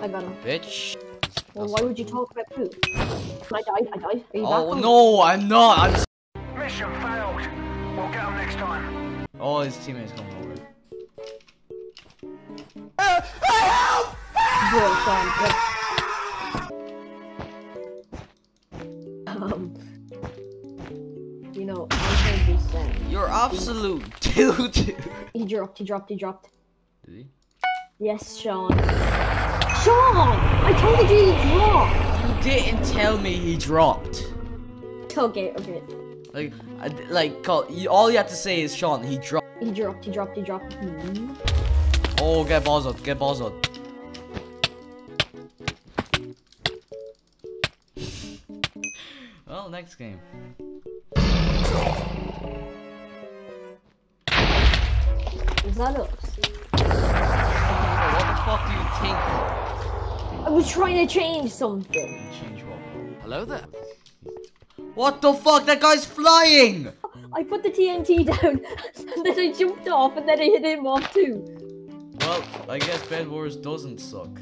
I got him. Bitch. Well, why would you talk about poop? I died, I died. Are you Oh back? no, I'm not. I'm. s- Mission failed. We'll get them next time. Oh, his teammates coming over. Bro, Sean. Um, you know, I heard this saying. You're absolute dude. He dropped, he dropped, he dropped. Did he? Yes, Sean. Sean! I told you he dropped! You didn't tell me he dropped. Okay, okay. Like, I d like, call, you, all you have to say is Sean. He dropped. He dropped, he dropped, he dropped. Hmm. Oh, get balls up, get balls up. well, next game. Is that us? What the fuck do you think? I was trying to change something. Change what? Hello there. What the fuck? That guy's flying! I put the TNT down, and then I jumped off, and then I hit him off too. Well, I guess Bed Wars doesn't suck.